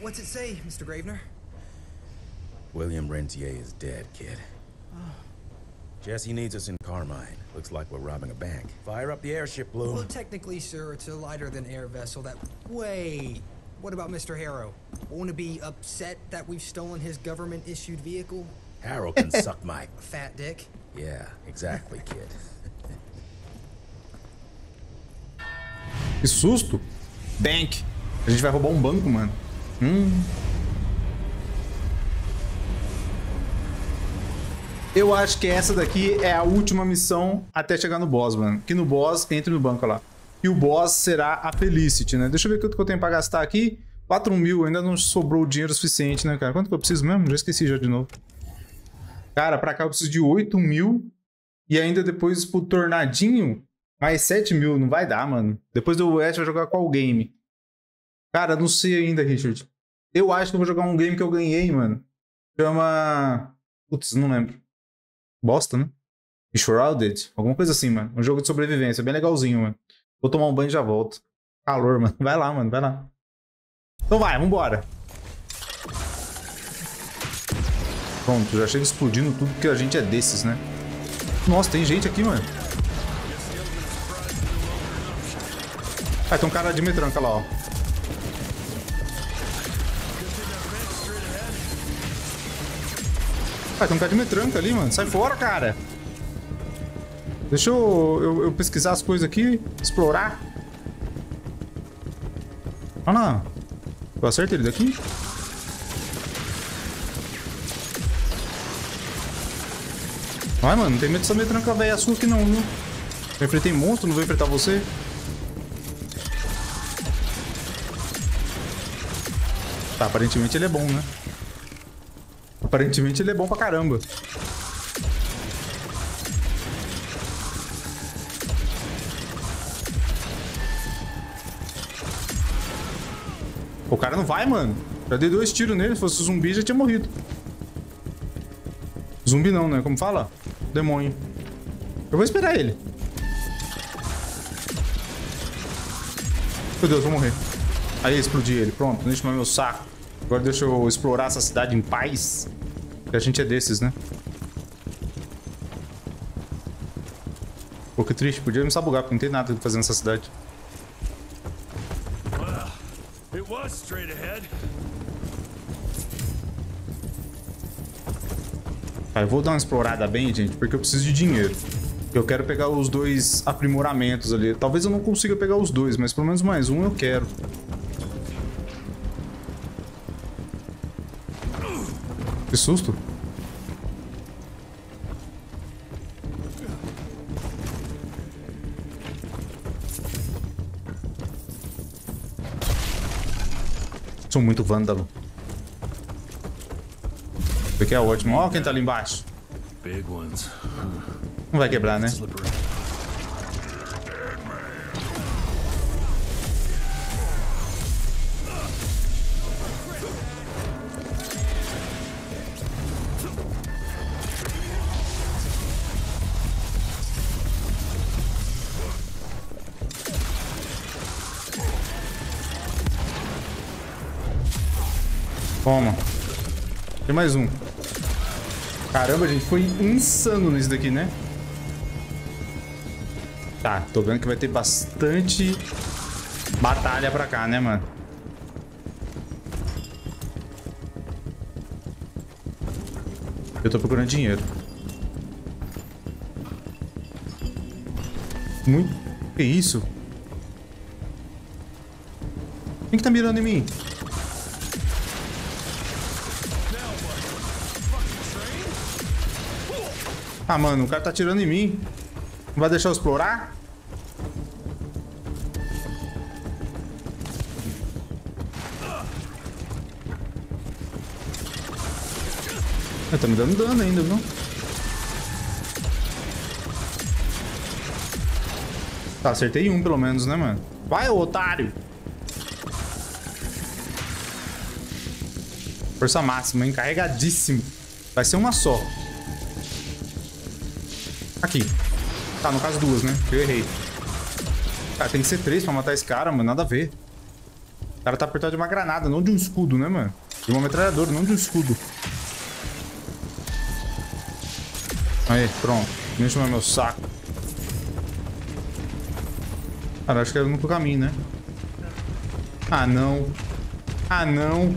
What's it say, Mr. Gravener? William Rentier is dead, kid. Jesse needs us in Carmine. Looks like we're robbing a bank. Fire up the airship, Blue. Well, technically, sir, it's a lighter than air vessel that. Wait. What about Mr. Harrow? Want to be upset that we've stolen his government issued vehicle? Harrow can suck my. Fat dick? Yeah, exactly, kid. Que susto. Bank. A gente vai roubar um banco, mano. Hum. Eu acho que essa daqui é a última missão até chegar no boss, mano. Que no boss, entre no banco lá. E o boss será a Felicity, né? Deixa eu ver quanto que eu tenho pra gastar aqui. 4 mil, ainda não sobrou dinheiro suficiente, né, cara? Quanto que eu preciso mesmo? Já esqueci já de novo. Cara, pra cá eu preciso de 8 mil. E ainda depois pro tornadinho, mais 7 mil. Não vai dar, mano. Depois do West vai jogar qual game? Cara, não sei ainda, Richard. Eu acho que eu vou jogar um game que eu ganhei, mano. Chama... Putz, não lembro. Bosta, né? Shrouded? Alguma coisa assim, mano. Um jogo de sobrevivência. Bem legalzinho, mano. Vou tomar um banho e já volto. Calor, mano. Vai lá, mano. Vai lá. Então vai, vambora. Pronto, já chega explodindo tudo porque a gente é desses, né? Nossa, tem gente aqui, mano. Ah, tem um cara de metranca lá, ó. Ah, tem um cara de metranca ali, mano. Sai fora, cara. Deixa eu, eu, eu pesquisar as coisas aqui, explorar. Olha lá. Eu acerto ele daqui? Vai, mano, não tem medo dessa metranca velha sua aqui não, viu? Eu enfrentei monstro, não vou enfrentar você. Tá, aparentemente ele é bom, né? Aparentemente ele é bom pra caramba. O cara não vai, mano. Já dei dois tiros nele. Se fosse zumbi, já tinha morrido. Zumbi não, né? Como fala? Demônio. Eu vou esperar ele. Meu Deus, vou morrer. Aí, explodi ele. Pronto, não enche mais meu saco. Agora deixa eu explorar essa cidade em paz. Porque a gente é desses, né? Pô, que triste. Podia me sabugar, porque não tem nada pra fazer nessa cidade. It was straight ahead. Tá, eu vou dar uma explorada bem, gente, porque eu preciso de dinheiro. Eu quero pegar os dois aprimoramentos ali. Talvez eu não consiga pegar os dois, mas pelo menos mais um eu quero. Que susto. Sou muito vândalo. Isso aqui é ótimo. Ó quem tá ali embaixo. Não vai quebrar, né? Toma. Tem mais um. Caramba, gente foi insano nisso daqui, né? Tá, tô vendo que vai ter bastante batalha pra cá, né, mano? Eu tô procurando dinheiro. Muito... Que isso? Quem que tá mirando em mim? Ah, mano, o cara tá atirando em mim. Não vai deixar eu explorar? Ah, tá me dando dano ainda, viu? Tá, acertei um pelo menos, né, mano? Vai, otário! Força máxima, hein? Carregadíssimo. Vai ser uma só. Aqui. Tá, no caso duas, né? Eu errei. Cara, tem que ser três pra matar esse cara, mano. Nada a ver. cara tá apertado de uma granada, não de um escudo, né, mano? De uma metralhadora, não de um escudo. Aí, pronto. Deixa meu saco. Cara, acho que era o único caminho, né? Ah, não. Ah, não.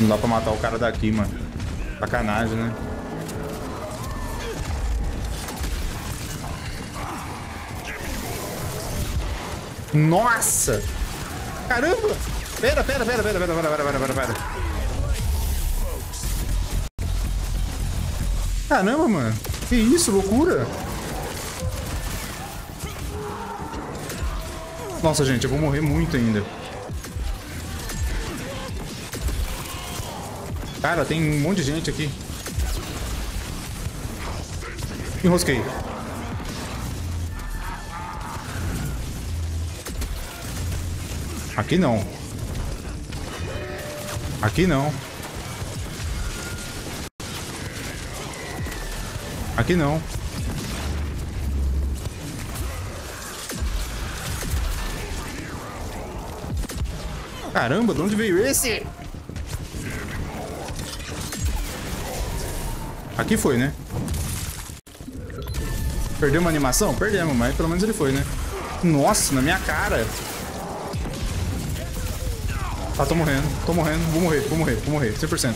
Não dá pra matar o cara daqui, mano. Sacanagem, né? Nossa! Caramba! Pera, pera, pera, pera, pera, pera, pera, pera, pera. Caramba, mano. Que isso, loucura. Nossa, gente, eu vou morrer muito ainda. Cara, tem um monte de gente aqui. Enrosquei. Aqui não. Aqui não. Aqui não. Caramba, de onde veio esse? Aqui foi, né? Perdeu uma animação? Perdemos, mas pelo menos ele foi, né? Nossa, na minha cara. Tá, tô morrendo, tô morrendo. Vou morrer, vou morrer, vou morrer. 100%.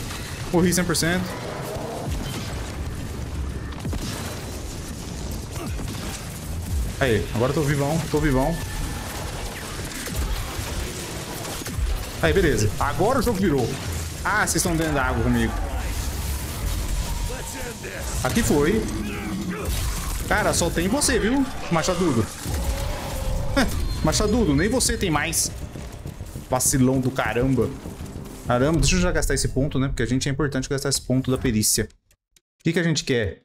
Morri 100%. Aí, agora tô vivão, tô vivão. Aí, beleza. Agora o jogo virou. Ah, vocês estão dentro da água comigo. Aqui foi. Cara, só tem você, viu? Machadudo. Machadudo, nem você tem mais. Vacilão do caramba. Caramba, deixa eu já gastar esse ponto, né? Porque a gente é importante gastar esse ponto da perícia. O que, que a gente quer?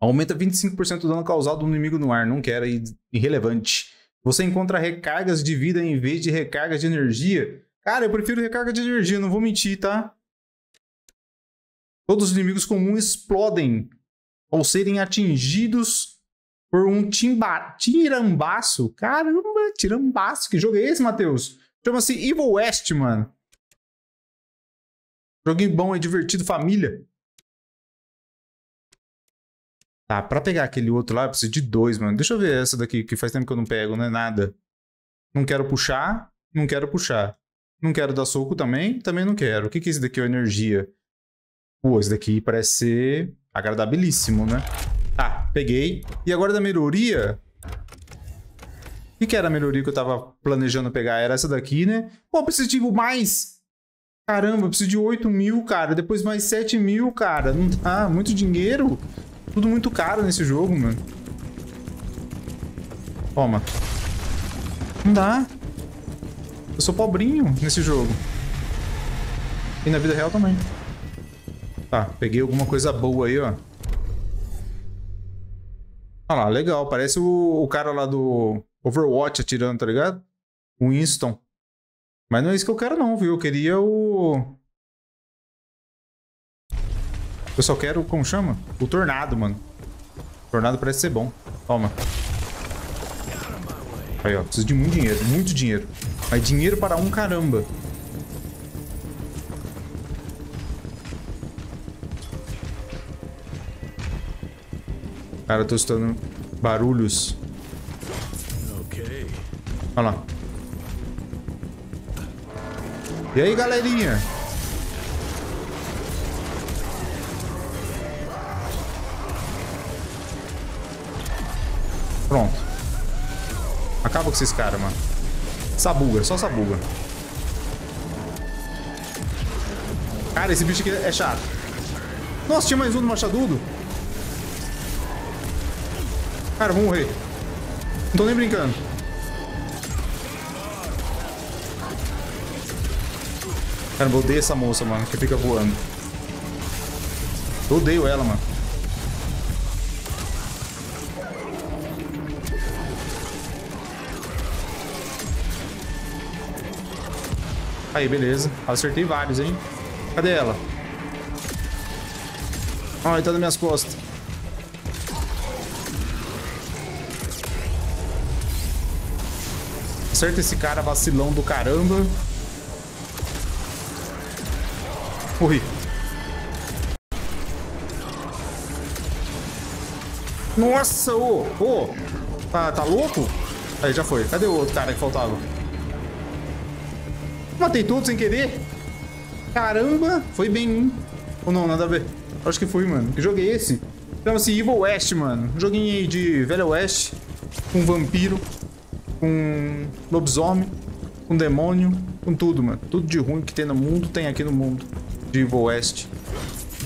Aumenta 25% do dano causado do inimigo no ar. Não quero, é irrelevante. Você encontra recargas de vida em vez de recargas de energia. Cara, eu prefiro recarga de energia, não vou mentir, tá? Todos os inimigos comuns explodem ao serem atingidos por um timba... tirambaço. Caramba, tirambaço. Que jogo é esse, Matheus? Chama-se Evil West, mano. Joguinho bom, é divertido, família. Tá, pra pegar aquele outro lá, eu preciso de dois, mano. Deixa eu ver essa daqui, que faz tempo que eu não pego, né? Nada. Não quero puxar, não quero puxar. Não quero dar soco também, também não quero. O que que é esse daqui, é energia? Pô, esse daqui parece ser agradabilíssimo, né? Tá, peguei. E agora da melhoria... O que, que era a melhoria que eu tava planejando pegar? Era essa daqui, né? Pô, preciso de mais... Caramba, preciso de 8 mil, cara. Depois mais 7 mil, cara. Não dá, muito dinheiro. Tudo muito caro nesse jogo, mano. Toma. Não dá. Eu sou pobrinho nesse jogo. E na vida real também. Tá, peguei alguma coisa boa aí, ó. Olha lá, legal. Parece o, o cara lá do Overwatch atirando, tá ligado? O Winston. Mas não é isso que eu quero não, viu? Eu queria o... Eu só quero, como chama? O Tornado, mano. O Tornado parece ser bom. Toma. Aí, ó. Preciso de muito dinheiro. Muito dinheiro. Mas dinheiro para um caramba. Cara, eu tô escutando barulhos. Olha lá. E aí, galerinha? Pronto. Acaba com esses caras, mano. Sabuga, só sabuga. Cara, esse bicho aqui é chato. Nossa, tinha mais um do machadudo. Cara, vou morrer. Não tô nem brincando. Cara, eu odeio essa moça, mano, que fica voando. Eu odeio ela, mano. Aí, beleza. Acertei vários, hein? Cadê ela? Ai, tá nas minhas costas. Acerta esse cara vacilão do caramba. Morri. Nossa, ô, ô. Tá, tá louco? Aí, já foi. Cadê o outro cara que faltava? Matei tudo sem querer. Caramba, foi bem? Ou não, nada a ver. Acho que foi, mano. Que jogo é esse? Chama-se Evil West, mano. Um joguinho aí de Velho Oeste. Com vampiro. Com lobisomem. Com demônio. Com tudo, mano. Tudo de ruim que tem no mundo, tem aqui no mundo. De Evil West.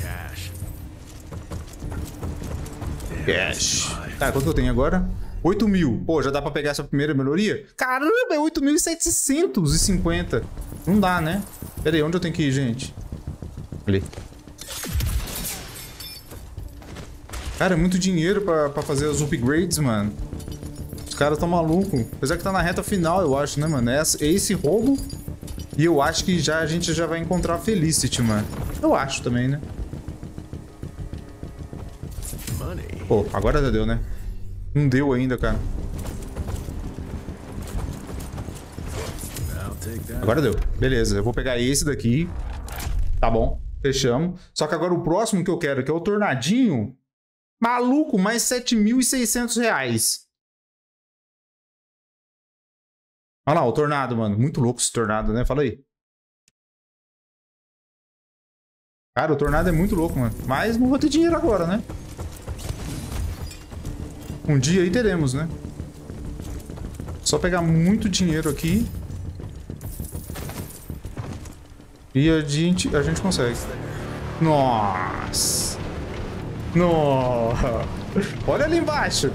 Cash. Cash. Tá, quanto eu tenho agora? 8 mil. Pô, já dá pra pegar essa primeira melhoria? Caramba, é 8.750. Não dá, né? Pera aí, onde eu tenho que ir, gente? Ali. Cara, é muito dinheiro pra, pra fazer os upgrades, mano. Caras tão malucos. Apesar que tá na reta final, eu acho, né, mano? É esse- é esse roubo. E eu acho que já a gente já vai encontrar a Felicity, mano. Eu acho também, né? Pô, agora já deu, né? Não deu ainda, cara. Agora deu. Beleza, eu vou pegar esse daqui. Tá bom, fechamos. Só que agora o próximo que eu quero, que é o Tornadinho. Maluco, mais 7.600 reais. Olha lá, o Tornado, mano. Muito louco esse Tornado, né? Fala aí. Cara, o Tornado é muito louco, mano. Mas não vou ter dinheiro agora, né? Um dia aí teremos, né? Só pegar muito dinheiro aqui. E a gente, a gente consegue. Nossa! Nossa! Olha ali embaixo!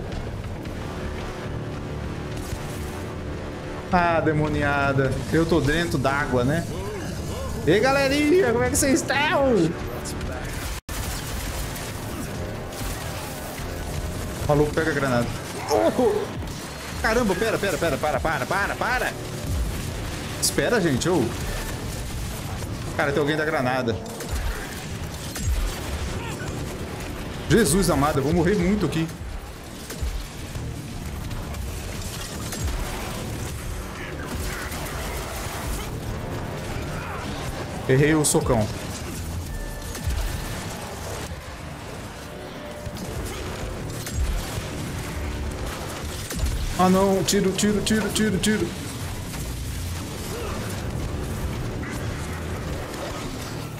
Ah, demoniada. Eu tô dentro d'água, né? E aí, galerinha, como é que vocês estão? Maluco, pega a granada. Oh! Caramba, pera, pera, pera, para, para, para, para! Espera, gente, ô! Cara, tem alguém da granada. Jesus amado, eu vou morrer muito aqui. Errei o socão. Ah não, tiro, tiro, tiro, tiro, tiro.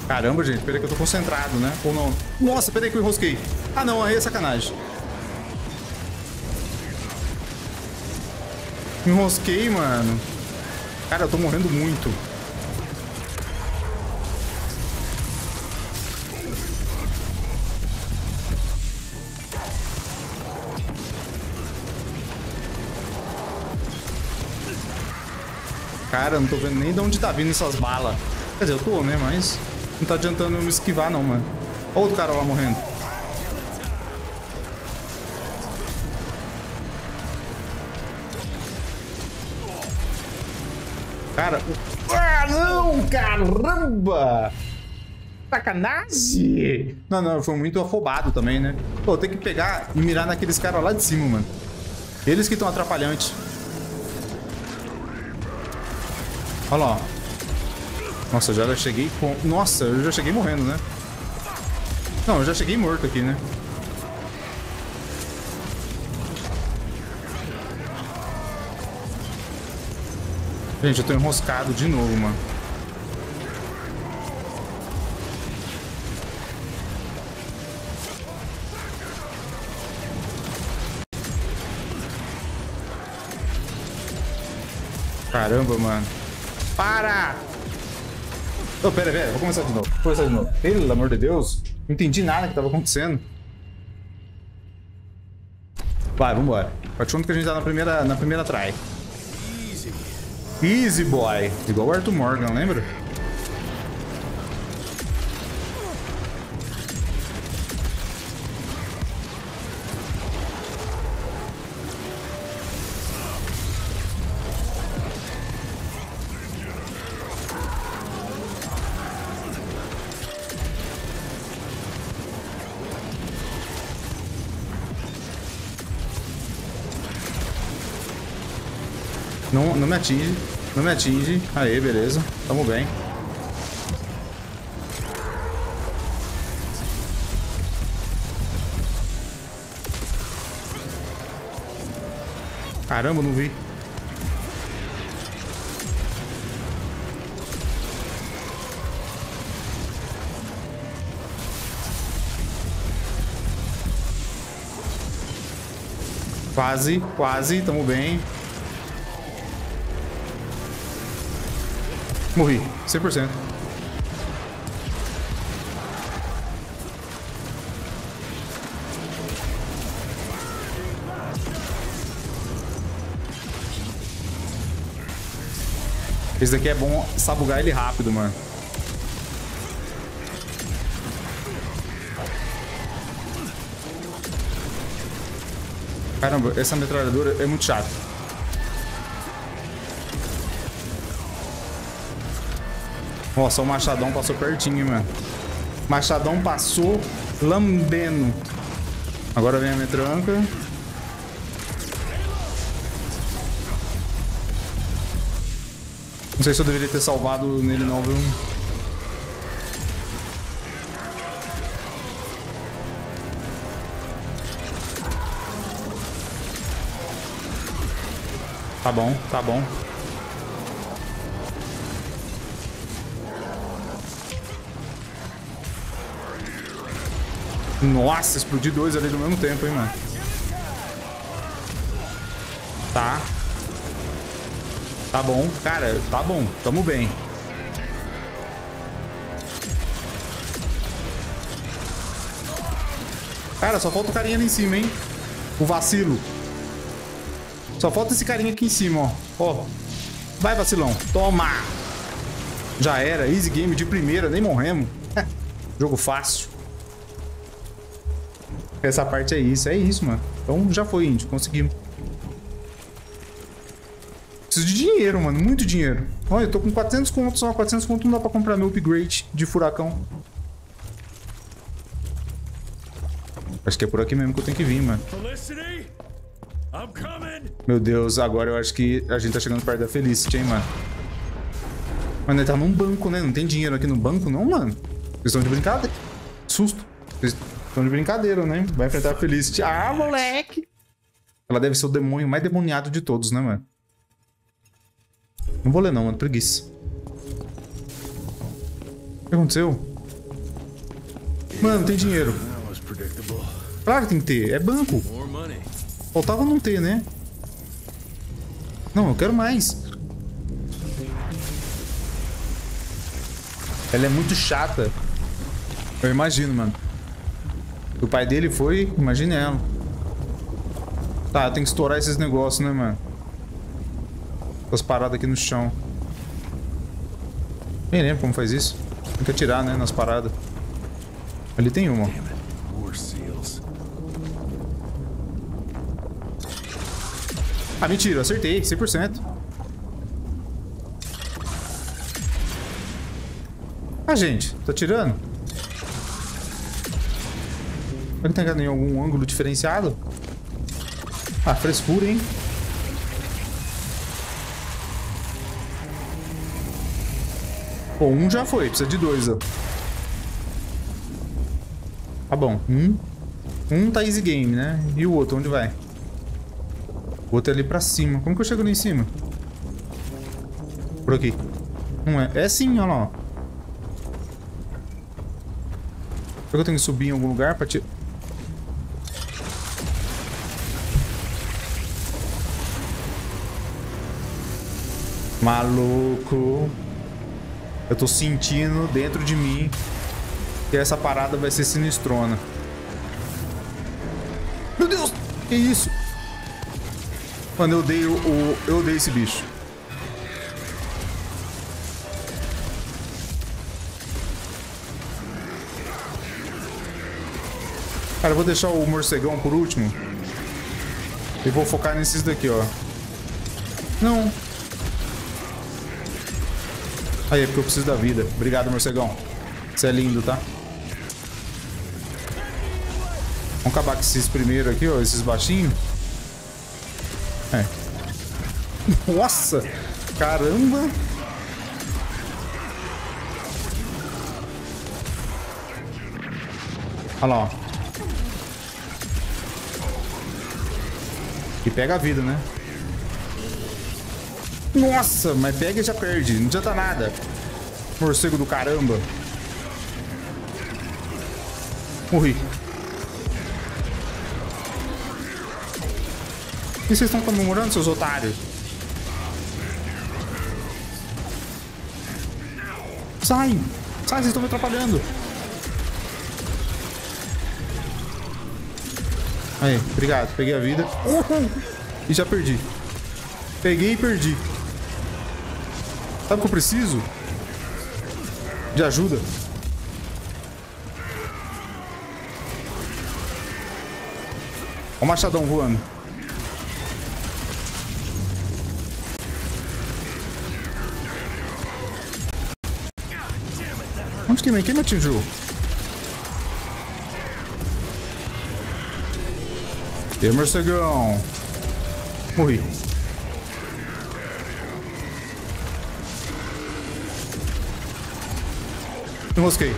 Caramba, gente, peraí que eu tô concentrado, né? Ou não? Nossa, peraí que eu enrosquei. Ah não, aí é sacanagem. Enrosquei, mano. Cara, eu tô morrendo muito. Cara, não tô vendo nem de onde tá vindo essas balas. Quer dizer, eu tô, né? Mas não tá adiantando eu me esquivar, não, mano. Olha outro cara lá morrendo. Cara, o- ah, não, caramba! Sacanagem! Não, não, foi muito afobado também, né? Pô, tem que pegar e mirar naqueles caras lá de cima, mano. Eles que estão atrapalhantes. Olha lá. Nossa, eu já cheguei com... Nossa, eu já cheguei morrendo, né? Não, eu já cheguei morto aqui, né? Gente, eu tô enroscado de novo, mano. Caramba, mano. Para! Ô, pera, pera, vou começar de novo. Vou começar de novo. Pelo amor de Deus, não entendi nada que tava acontecendo. Vai, vambora. Parte junto que a gente tá na primeira, na primeira try. Easy boy. Igual o Arthur Morgan, lembra? Me atinge. Não me atinge. Aê, beleza. Tamo bem. Caramba, não vi. Quase, quase, tamo bem. Morri, 100%. Esse daqui é bom sabugar ele rápido, mano. Caramba, essa metralhadora é muito chata. Nossa, o Machadão passou pertinho, mano. Machadão passou lambendo. Agora vem a metranca. Não sei se eu deveria ter salvado nele não, viu? Tá bom, tá bom. Nossa, explodi dois ali no mesmo tempo, hein, mano. Tá. Tá bom, cara, tá bom. Tamo bem. Cara, só falta o carinha ali em cima, hein? O vacilo. Só falta esse carinha aqui em cima, ó. Ó. Vai, vacilão. Toma! Já era. Easy game de primeira, nem morremos. Jogo fácil. Essa parte é isso. É isso, mano. Então já foi, índio. Conseguimos. Preciso de dinheiro, mano. Muito dinheiro. Olha, eu tô com 400 contos só. 400 contos não dá pra comprar meu upgrade de furacão. Acho que é por aqui mesmo que eu tenho que vir, mano. Meu Deus, agora eu acho que a gente tá chegando perto da Felicity, hein, mano. Mano, ele tá num banco, né? Não tem dinheiro aqui no banco, não, mano? Vocês estão de brincadeira. Susto. Vocês estão de brincadeira, né? Vai enfrentar a Felicity. Ah, moleque! Ela deve ser o demônio mais demoniado de todos, né, mano? Não vou ler não, mano. Preguiça. O que aconteceu? Mano, tem dinheiro. Claro que tem que ter. É banco. Faltava não ter, né? Não, eu quero mais. Ela é muito chata. Eu imagino, mano. O pai dele foi, imagine ela. Tá, tenho que estourar esses negócios, né, mano? Essas paradas aqui no chão. Nem lembro como faz isso. Tem que atirar, né, nas paradas. Ali tem uma. Ah, mentira, acertei, 100%. Ah, gente, tá tirando? Que tem em algum ângulo diferenciado? Ah, frescura, hein? Pô, um já foi, precisa de dois, ó. Tá bom, um. Um tá easy game, né? E o outro, onde vai? O outro é ali pra cima. Como que eu chego ali em cima? Por aqui. Não é? É sim, olha lá. ó. Será que eu tenho que subir em algum lugar pra tirar? Maluco. Eu tô sentindo dentro de mim que essa parada vai ser sinistrona. Meu Deus! Que isso? Mano, eu odeio o. Eu odeio esse bicho. Cara, eu vou deixar o morcegão por último. E vou focar nesses daqui, ó. Não. Aí, é porque eu preciso da vida. Obrigado, morcegão. Você é lindo, tá? Vamos acabar com esses primeiro aqui, ó. Esses baixinhos. É. Nossa! Caramba! Olha lá, ó. E pega a vida, né? Nossa, mas pega e já perde. Não adianta nada. Morcego do caramba. Morri. O que vocês estão comemorando, seus otários? Sai! Sai, vocês estão me atrapalhando. Aí, obrigado. Peguei a vida. Uhul. E já perdi. Peguei e perdi. Sabe o que eu preciso? De ajuda. Olha o machadão voando. Onde que, quem me atingiu? E aí, morcegão? Morri. Enrosquei.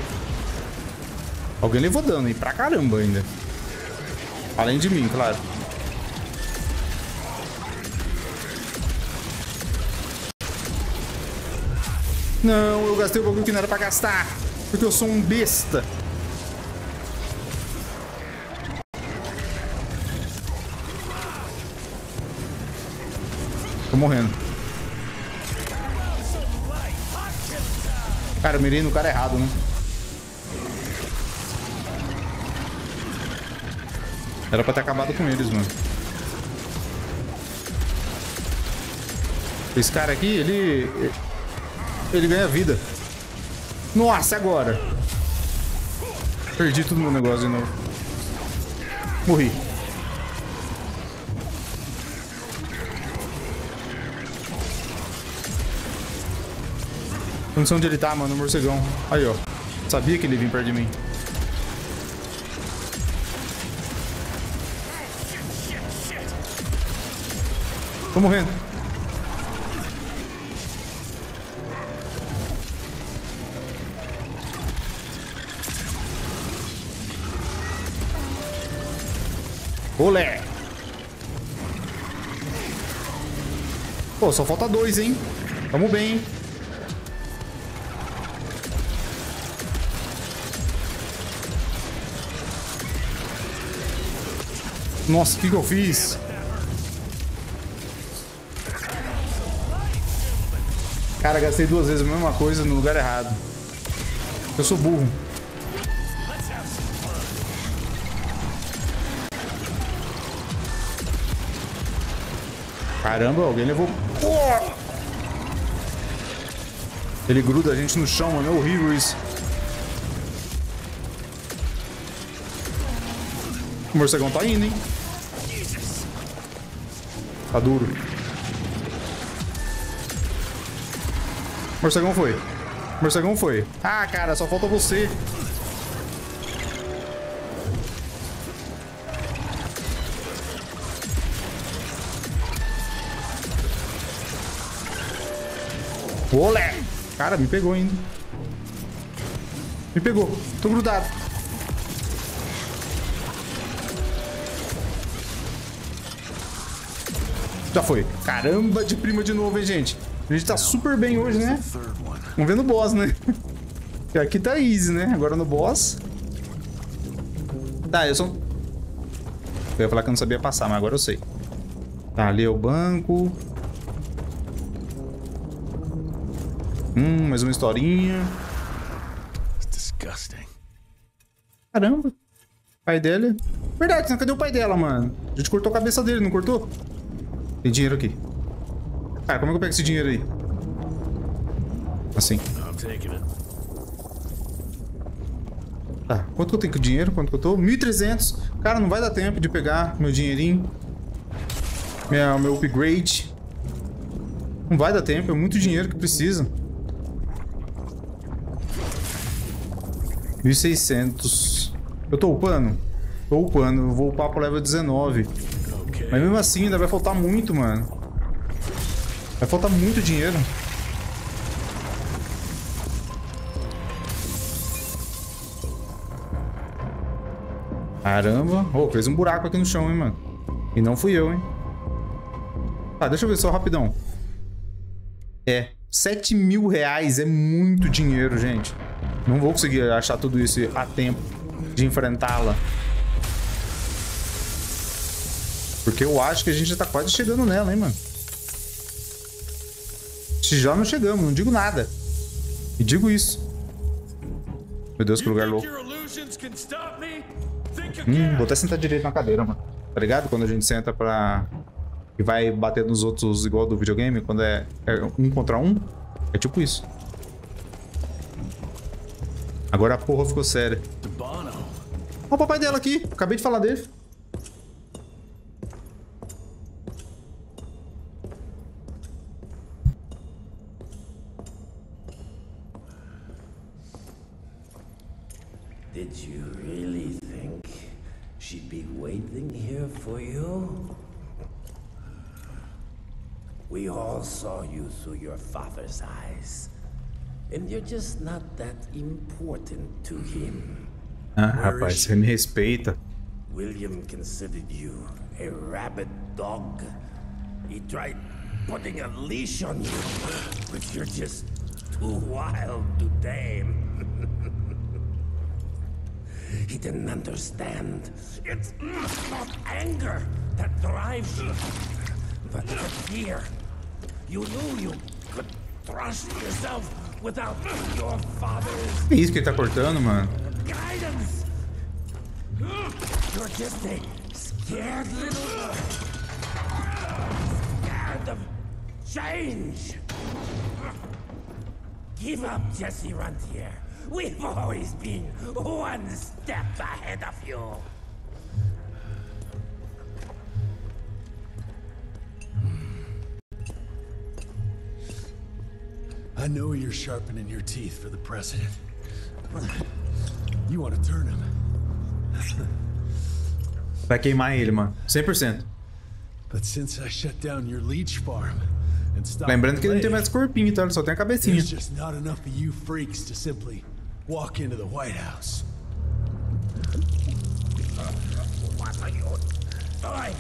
Alguém levou dano aí pra caramba ainda. Além de mim, claro. Não, eu gastei o bagulho que não era pra gastar. Porque eu sou um besta. Tô morrendo. Cara, mirei no cara errado, né? Era pra ter acabado com eles, mano. Esse cara aqui, ele... Ele ganha vida. Nossa, agora. Perdi tudo meu negócio de novo. Morri. Não sei onde ele tá, mano, o morcegão. Aí, ó. Sabia que ele vinha perto de mim. Tô morrendo. Olé! Pô, só falta dois, hein? Tamo bem, hein? Nossa, o que, que eu fiz? Cara, gastei duas vezes a mesma coisa no lugar errado. Eu sou burro. Caramba, alguém levou... Ele gruda a gente no chão, mano. É horrível isso. O morcegão tá indo, hein? Tá duro. Morcegão foi. Morcegão foi. Ah, cara, só falta você. Olé! Cara, me pegou ainda. Me pegou. Tô grudado. Já foi. Caramba de prima de novo, hein, gente? A gente tá super bem hoje, né? Vamos ver no boss, né? Porque aqui tá easy, né? Agora no boss... Tá, eu só... Eu ia falar que eu não sabia passar, mas agora eu sei. Tá, ali é o banco. Hum, mais uma historinha. Caramba. Pai dele... Verdade, né? cadê o pai dela, mano? A gente cortou a cabeça dele, não cortou? Tem dinheiro aqui. Cara, como é que eu pego esse dinheiro aí? Assim. Tá, quanto que eu tenho de dinheiro? Quanto que eu tô? 1.300. Cara, não vai dar tempo de pegar meu dinheirinho. Minha, meu upgrade. Não vai dar tempo, é muito dinheiro que precisa. 1.600. Eu tô upando? Tô upando, eu vou upar pro level 19. Mas mesmo assim, ainda vai faltar muito, mano. Vai faltar muito dinheiro. Caramba. Oh, fez um buraco aqui no chão, hein, mano. E não fui eu, hein. Tá, deixa eu ver só rapidão. É, 7 mil reais é muito dinheiro, gente. Não vou conseguir achar tudo isso a tempo de enfrentá-la. Porque eu acho que a gente já tá quase chegando nela, hein, mano. Se já não chegamos, não digo nada. E digo isso. Meu Deus, que lugar louco. Hum, vou até sentar direito na cadeira, mano. Tá ligado? Quando a gente senta pra. E vai bater nos outros igual do videogame, quando é, é um contra um. É tipo isso. Agora a porra ficou séria. Ó o papai dela aqui. Acabei de falar dele. Saw you through your father's eyes. And you're just not that important to him. Ah, rapaz, você me respeita. William considered you a rabid dog. He tried putting a leash on you, but you're just too wild to tame. he didn't understand. It's not anger that drives you, but fear. You knew you could trust yourself without your father's Que isso que ele tá cortando, mano? guidance. You're just a scared little scared of change. Give up, Jesse Runtier. We've always been one step ahead of you. I know you're sharpening your teeth for the president. You want to turn him. Vai queimar ele, mano. 100%. But since I shut down your leech farm and stopped Lembrando que ele não tem the mais corpinho, tá? Ele só tem a cabecinha. There's just not enough of you freaks to simply walk into the White House. What are you doing?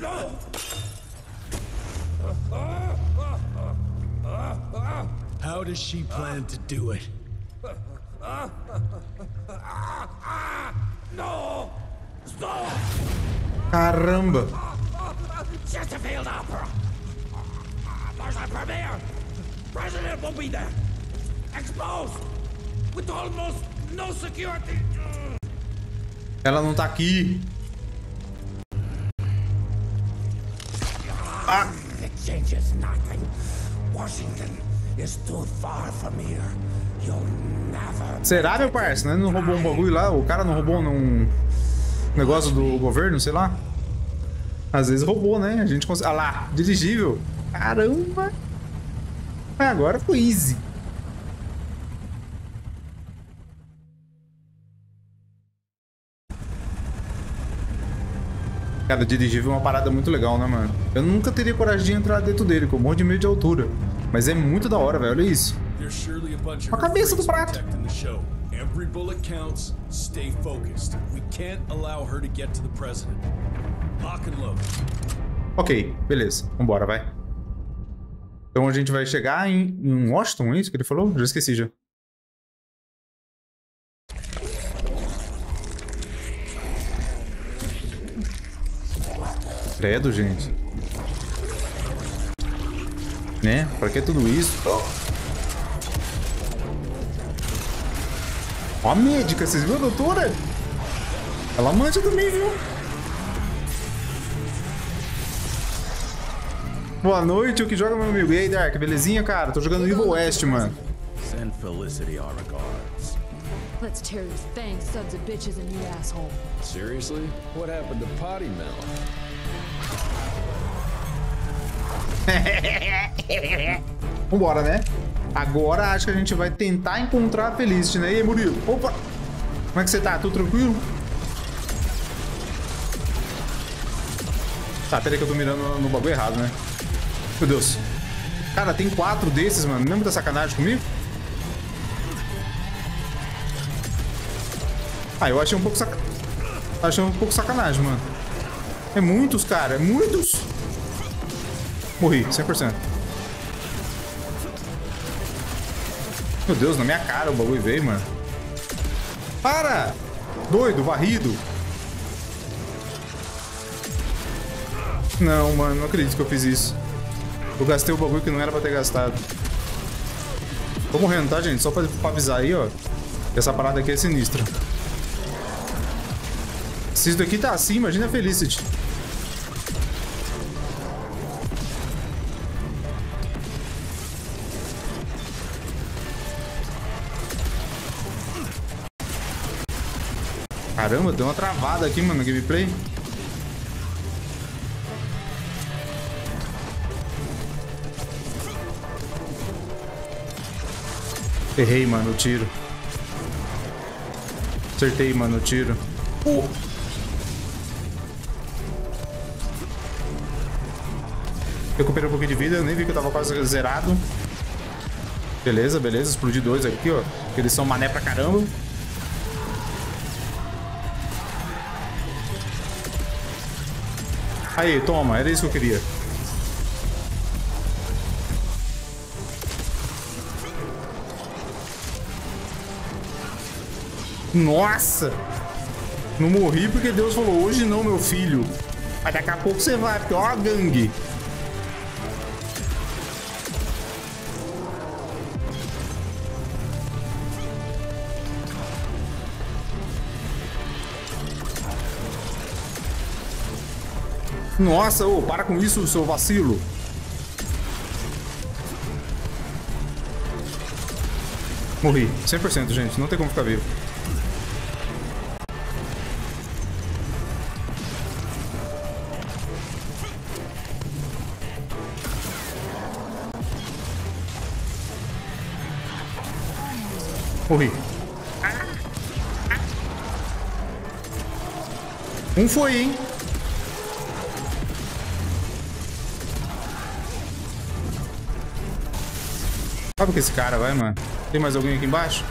No! How does she plan to do it? No! Stop! Caramba. Chesterfield Opera! There's a premiere! President will be there! Exposed! With almost no security! Ela não tá aqui. It changes nothing. Washington is too far from here. You'll never. Será, meu parceiro? Né? Não roubou um bagulho lá? O cara não roubou um negócio do governo, sei lá? Às vezes roubou, né? A gente consegue. Ah lá, dirigível. Caramba. Ah, agora foi easy. Cara, dirigível é uma parada muito legal, né, mano? Eu nunca teria coragem de entrar dentro dele, com um monte de medo de altura. Mas é muito da hora, velho. Olha isso. A cabeça do prato. Every bullet counts. Stay focused. We can't allow her to get to the president. Lock and load. Ok, beleza. Vambora, vai. Então a gente vai chegar em, em Washington, é isso que ele falou? Já esqueci já. Credo, gente. Né? Pra que tudo isso? Ó a médica, vocês viram a doutora? Ela manja também, viu? Boa noite, o que joga meu amigo? E aí, Dark, belezinha, cara? Tô jogando Evil West, mano. Send Felicity our regards. Let's tear your fangs, sons of bitches, and you asshole. Seriously? What happened to Potty Mouth? Vambora, né? Agora acho que a gente vai tentar encontrar a Felicity, né? E aí, Murilo? Opa! Como é que você tá? Tudo tranquilo? Tá, peraí que eu tô mirando no, bagulho errado, né? Meu Deus. Cara, tem quatro desses, mano. Lembra da sacanagem comigo? Ah, eu achei um pouco sac... Achei um pouco sacanagem, mano. É muitos, cara. É muitos. Morri, 100%. Meu Deus, na minha cara o bagulho veio, mano. Para! Doido, varrido. Não, mano, não acredito que eu fiz isso. Eu gastei o bagulho que não era pra ter gastado. Tô morrendo, tá, gente? Só pra, pra avisar aí, ó. Essa parada aqui é sinistra. Se isso daqui tá assim, imagina a Felicity. Caramba, deu uma travada aqui, mano, no gameplay. Errei, mano, o tiro. Acertei, mano, o tiro. Uh. Recuperei um pouquinho de vida, eu nem vi que eu tava quase zerado. Beleza, beleza, explodi dois aqui, ó. Eles são mané pra caramba. Aí, toma, era isso que eu queria. Nossa! Não morri porque Deus falou, hoje não, meu filho. Mas daqui a pouco você vai, porque ó a gangue. Nossa, ô, para com isso, seu vacilo. Morri. 100%, gente. Não tem como ficar vivo. Morri. Um foi, hein? Sabe que esse cara vai, mano? Tem mais alguém aqui embaixo?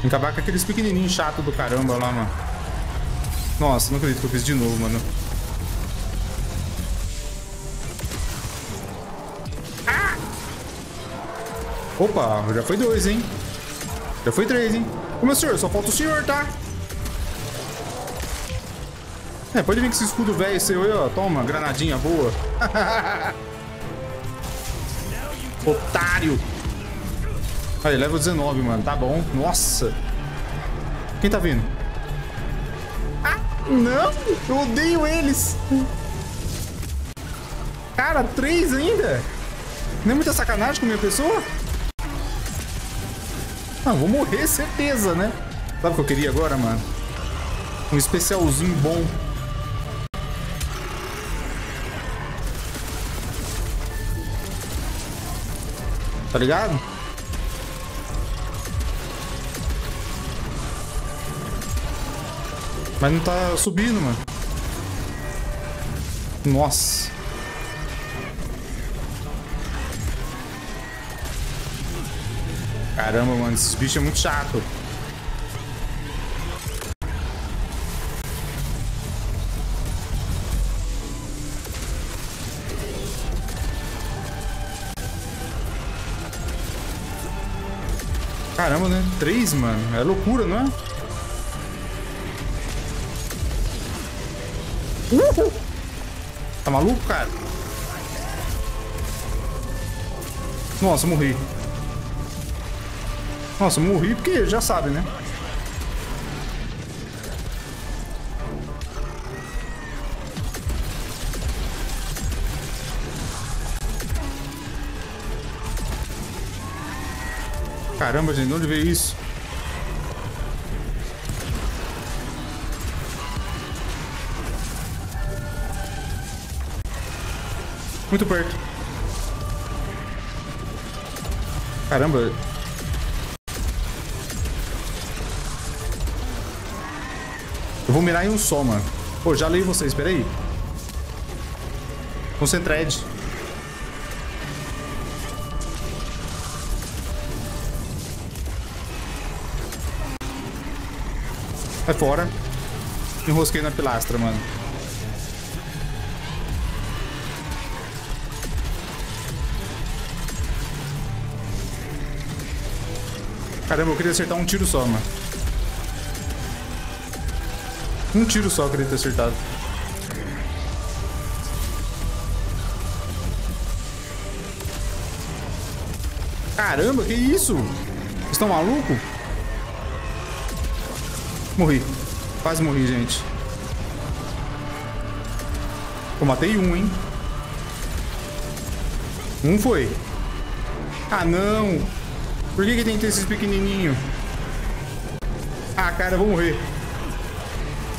Tem que acabar com aqueles pequenininhos chato do caramba lá, mano. Nossa, não acredito que eu fiz de novo, mano. Ah! Opa, já foi dois, hein? Já foi três, hein? Ô, meu senhor, só falta o senhor, tá? É, pode vir com esse escudo velho seu aí, ó. Toma, granadinha boa. Otário. Aí, level 19, mano. Tá bom. Nossa. Quem tá vindo? Ah, não! Eu odeio eles. Cara, três ainda? Não é muita sacanagem com minha pessoa? Ah, vou morrer, certeza, né? Sabe o que eu queria agora, mano? Um especialzinho bom. Tá ligado? Mas não tá subindo, mano. Nossa. Caramba, mano, esses bichos é muito chato. Caramba, né? Três, mano. É loucura, não é? Uhul. Tá maluco, cara? Nossa, morri. Nossa, morri porque já sabe, né? Caramba, gente, de onde veio isso? Muito perto. Caramba. Eu vou mirar em um só, mano. Pô, já leio vocês, peraí. Concentred. Vai fora. Enrosquei na pilastra, mano. Caramba, eu queria acertar um tiro só, mano. Um tiro só eu queria ter acertado. Caramba, que isso? Vocês estão malucos? Morri. Quase morri, gente. Eu matei um, hein? Um foi. Ah, não. Por que, que tem que ter esses pequenininhos? Ah, cara, eu vou morrer.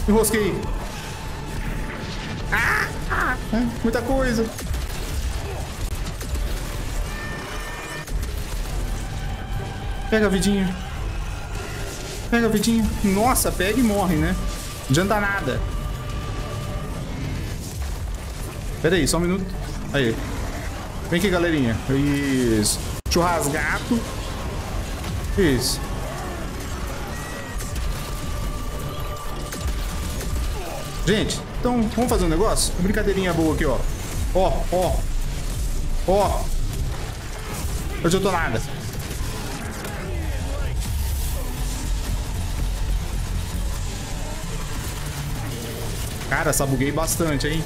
Enrosquei. Ah, ah, muita coisa. Pega a vidinha. Pega a vidinha. Nossa, pega e morre, né? Não adianta nada. Pera aí, só um minuto. Aí. Vem aqui, galerinha. Isso. Churrasgato. Isso. Gente, então vamos fazer um negócio? Uma brincadeirinha boa aqui, ó. Ó, ó. Ó. Hoje eu tô nada. Cara, sabuguei bastante, hein?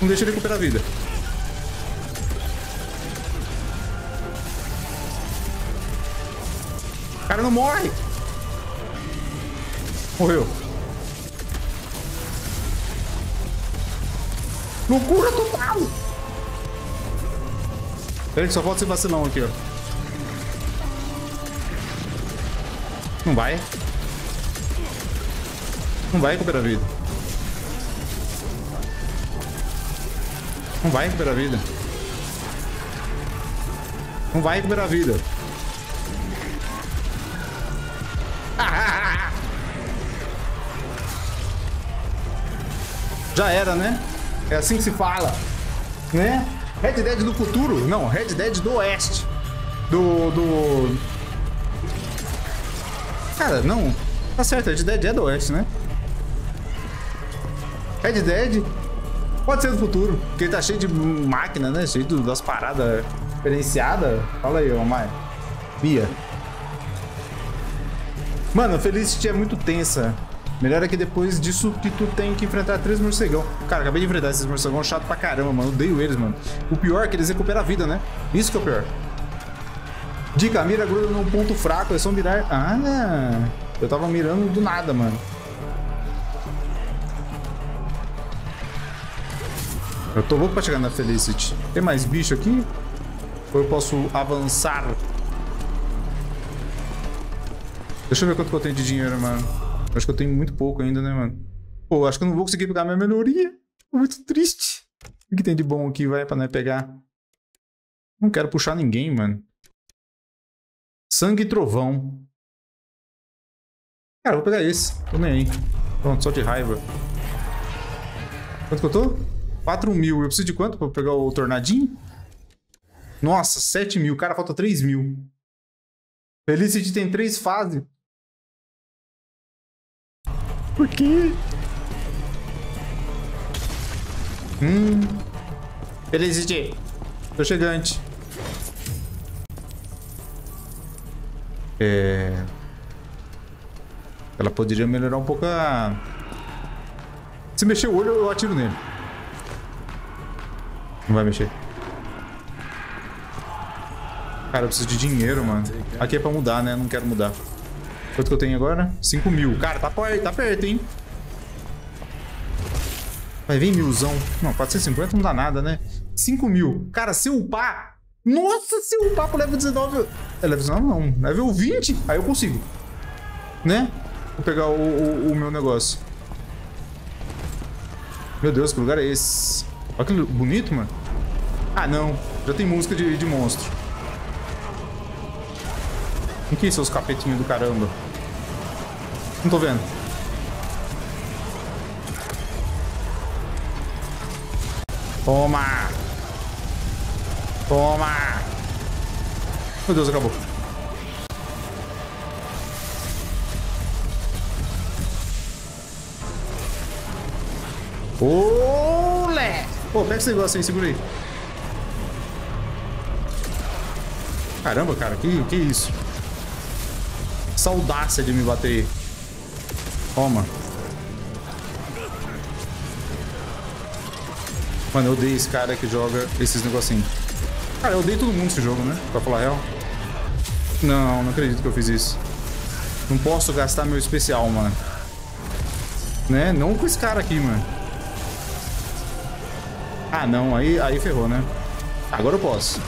Não deixa ele recuperar a vida. O cara não morre. Morreu. Loucura total. Peraí só falta esse vacilão aqui, ó. Não vai. Não vai recuperar a vida. Não vai recuperar a vida. Não vai recuperar a vida. Já era, né? É assim que se fala. Né? Red Dead do futuro? Não, Red Dead do oeste. Do. do. Cara, não. Tá certo, Red Dead é do oeste, né? Red Dead pode ser do futuro, porque tá cheio de máquina, né? Cheio das paradas diferenciadas. Fala aí, Maia. Bia. Mano, Felicity é muito tensa. Melhor é que depois disso que tu tem que enfrentar três morcegão. Cara, acabei de enfrentar esses morcegão chato pra caramba, mano. Odeio eles, mano. O pior é que eles recuperam a vida, né? Isso que é o pior. Dica, mira gruda num ponto fraco, é só mirar... Ah, eu tava mirando do nada, mano. Eu tô louco pra chegar na Felicity. Tem mais bicho aqui? Ou eu posso avançar? Deixa eu ver quanto que eu tenho de dinheiro, mano. Acho que eu tenho muito pouco ainda, né, mano? Pô, acho que eu não vou conseguir pegar minha melhoria. Muito triste. O que tem de bom aqui, vai, pra nós pegar? Não quero puxar ninguém, mano. Sangue e trovão. Cara, vou pegar esse. Tô nem aí. Pronto, só de raiva. Quanto que eu tô? 4 mil. Eu preciso de quanto pra pegar o tornadinho? Nossa, 7 mil. Cara, falta 3 mil. Felicity tem 3 fases. Por quê? Hum. Felicity. Tô chegante. É... Ela poderia melhorar um pouco a... Se mexer o olho, eu atiro nele. Não vai mexer. Cara, eu preciso de dinheiro, mano. Aqui é pra mudar, né? Não quero mudar. Quanto que eu tenho agora? 5 mil. Cara, tá, tá perto, hein? Vai vir milzão. Não, 450 não dá nada, né? 5 mil. Cara, se upar... Nossa, se upar pro level 19... É level 19 não. Level 20. Aí eu consigo. Né? Vou pegar o, o, o meu negócio. Meu Deus, que lugar é esse? Olha que bonito, mano. Ah, não. Já tem música de, de monstro. O que é seus capetinhos do caramba? Não tô vendo. Toma! Toma! Meu Deus, acabou. Oh! Pô, pega esse negócio aí, segura aí. Caramba, cara, que, que isso? Saudácia de me bater. Toma. Mano, eu odeio esse cara que joga esses negocinhos. Cara, eu odeio todo mundo nesse jogo, né? Pra falar a real. Não, não acredito que eu fiz isso. Não posso gastar meu especial, mano. Né? Não com esse cara aqui, mano. Ah, não. Aí, aí ferrou, né? Agora eu posso.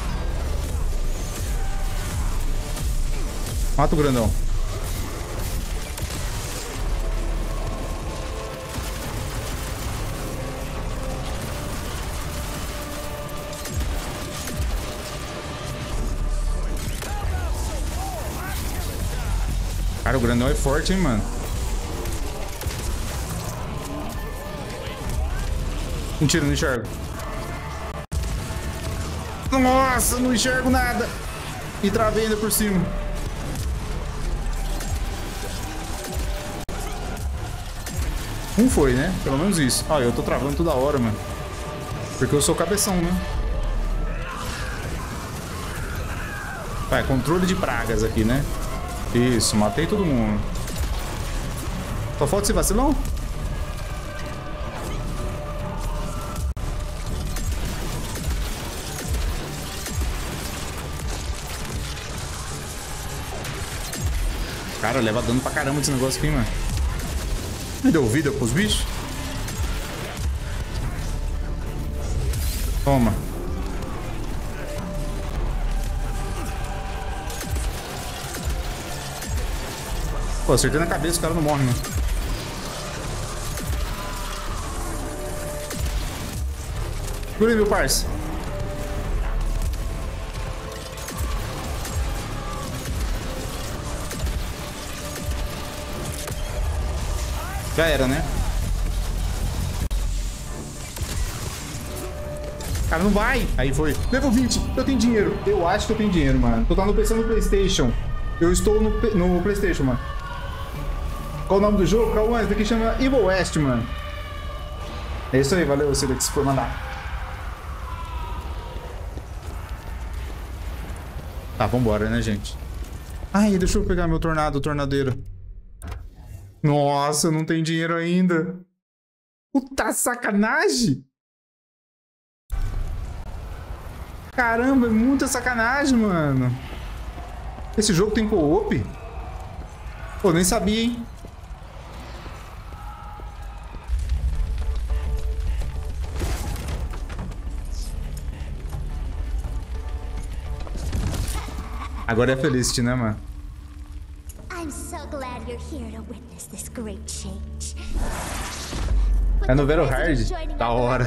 Mata o grandão. Cara, o grandão é forte, hein, mano. Mentira, não enxergo. Nossa, não enxergo nada. E travei ainda por cima. Um foi, né? Pelo menos isso. Olha, eu tô travando toda hora, mano. Porque eu sou cabeção, né? Vai, controle de pragas aqui, né? Isso, matei todo mundo. Só falta esse vacilão? Cara, leva dano pra caramba esse negócio aqui, mano. Me deu vida pros bichos? Toma. Pô, acertei na cabeça, o cara não morre, né? Segura aí, meu parça. Já era, né? Cara, não vai. Aí foi. Level 20. Eu tenho dinheiro. Eu acho que eu tenho dinheiro, mano. Tu tá no PC no Playstation. Eu estou no, no Playstation, mano. Qual o nome do jogo? Qual Esse daqui chama Evil West, mano. É isso aí, valeu, Silex, por mandar. Tá, vambora, né, gente? Ai, deixa eu pegar meu tornado, tornadeiro. Nossa, eu não tenho dinheiro ainda. Puta sacanagem! Caramba, é muita sacanagem, mano. Esse jogo tem co-op? Pô, nem sabia, hein? Agora é Felicity, né, mano? É no Vero Hard? Da hora.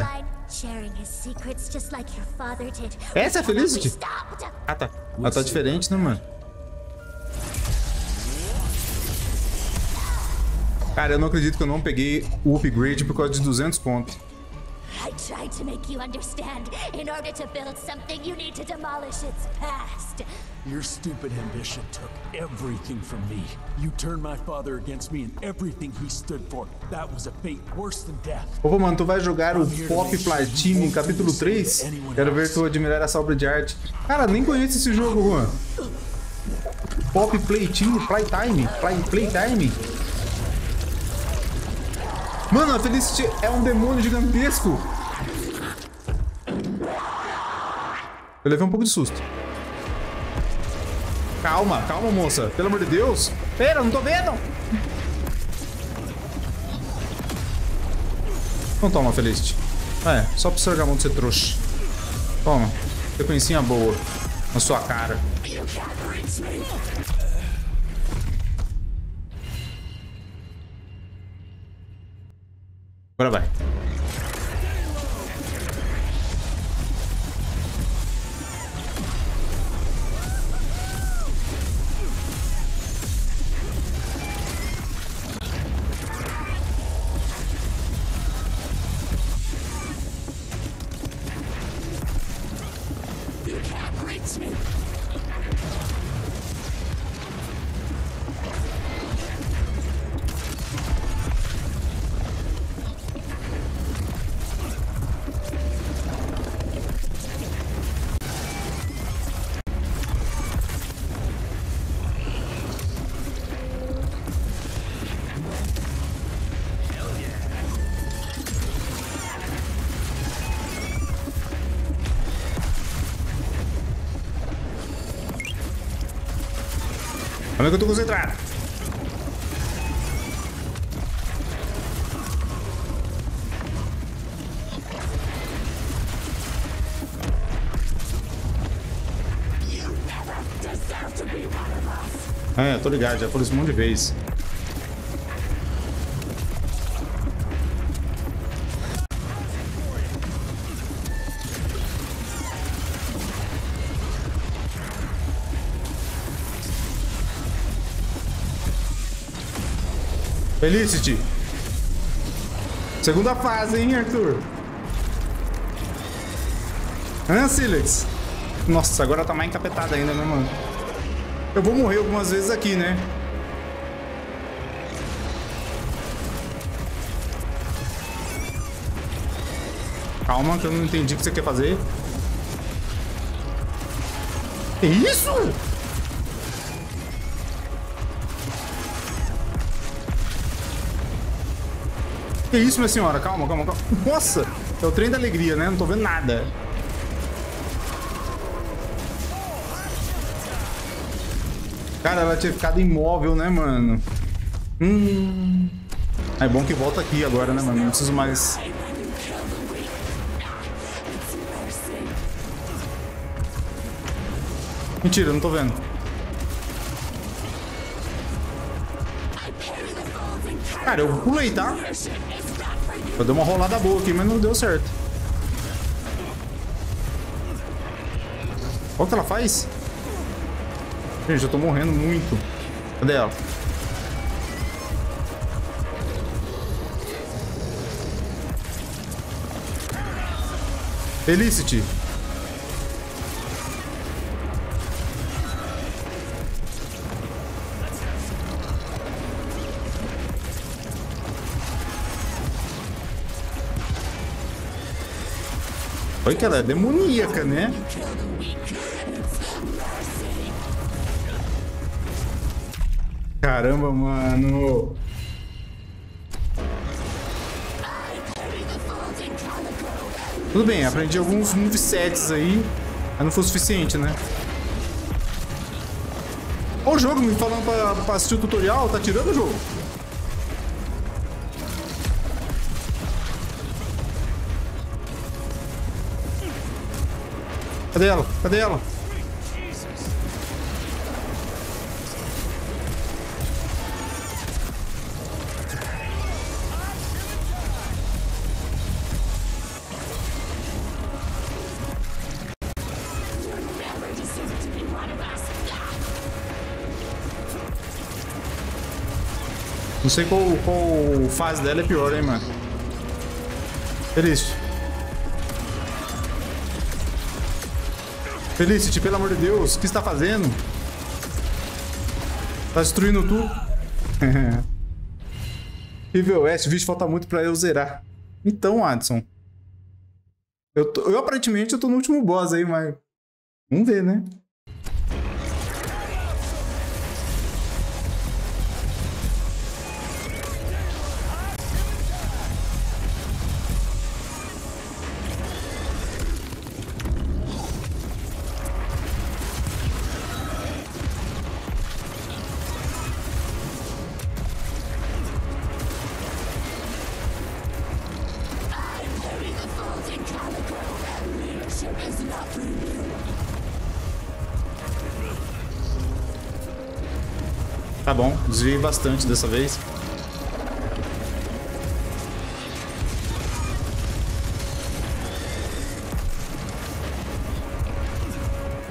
Essa é a Felicity? Ah, tá. Ela tá diferente, né, mano? Cara, eu não acredito que eu não peguei o upgrade por causa de 200 pontos. I tried to make you understand. In order to build something, you need to demolish its past. Your stupid ambition took everything from me. You turned my father against me and everything he stood for. That was a fate worse than death. Opa, mano, tu vai jogar o Pop Platine capítulo 3? Quero ver tu admirar essa obra de arte. Cara, nem conheço esse jogo, Juan. Pop Playtime, Playtime, Play, Playtime. Mano, a Felicity é um demônio gigantesco. Eu levei um pouco de susto. Calma, calma, moça. Pelo amor de Deus. Pera, não tô vendo. Então toma, Felicity. É, só pra você largar a mão de ser trouxa. Toma. Sequencinha boa. Na sua cara. Agora vai. É que eu tô concentrado. É, tô ligado, já falei isso um monte de vez. Felicity. Segunda fase, hein, Arthur? Hã, Silex? Nossa, agora tá mais encapetada ainda, né, mano? Eu vou morrer algumas vezes aqui, né? Calma, que eu não entendi o que você quer fazer. Que isso? Que isso, minha senhora? Calma, calma, calma. Nossa! É o trem da alegria, né? Não tô vendo nada. Cara, ela tinha ficado imóvel, né, mano? Hum. É bom que volta aqui agora, né, mano? Não preciso mais... Mentira, não tô vendo. Cara, eu pulei, tá? Eu dei uma rolada boa aqui, mas não deu certo. O que ela faz. Gente, eu tô morrendo muito. Cadê ela? Felicity. Olha que ela é demoníaca, né? Caramba, mano. Tudo bem, aprendi alguns movesets aí, mas não foi o suficiente, né? Olha o jogo me falando pra, pra assistir o tutorial, tá tirando o jogo. Cadê ela? Cadê ela? Não sei qual, qual fase dela é pior, hein, mano. Felicity. Felicity, pelo amor de Deus, o que está fazendo? Tá destruindo tudo? Nível S, vixe, falta muito pra eu zerar. Então, Adson. Eu, tô, eu aparentemente eu tô no último boss aí, mas... Vamos ver, né? Desviei bastante dessa vez.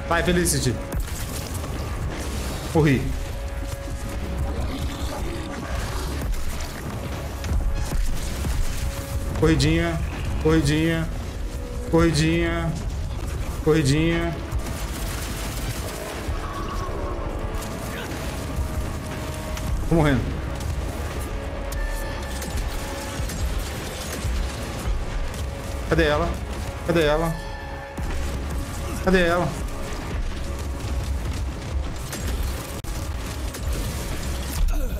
Vai, Felicity. Corri. Corridinha, corridinha, corridinha, corridinha. Tô morrendo. Cadê ela? Cadê ela? Cadê ela?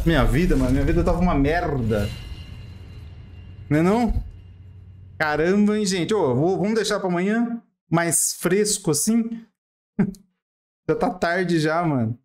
Minha vida, mano. Minha vida tava uma merda. Não é não? Caramba, hein, gente. Ô, vou, vamos deixar pra amanhã mais fresco assim? já tá tarde já, mano.